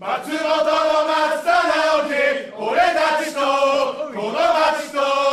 松本の松田直樹俺たちとこの町と。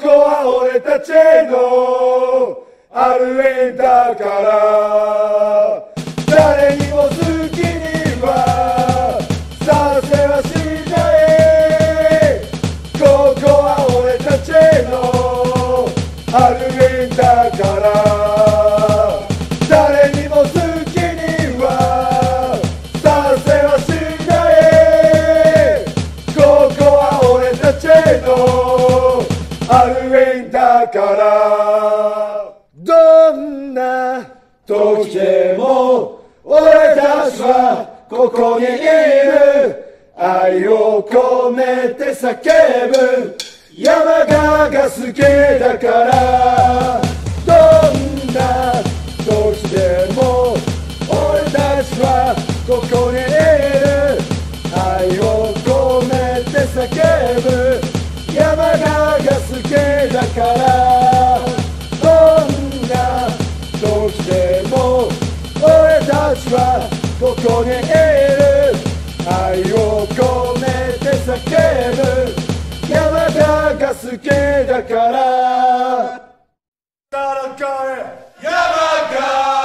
こは俺たちのある縁だから。誰にも好きにはさせはしない。ここは俺たちのある縁だから。からどんな時でも俺たちはここにいる。愛を込めて叫ぶ。山川が好きだからどんな時でも俺たちはここにいる。けだからどんな時でも俺たちはここにいる。愛を込めて叫ぶ。山田が好きだから。山田。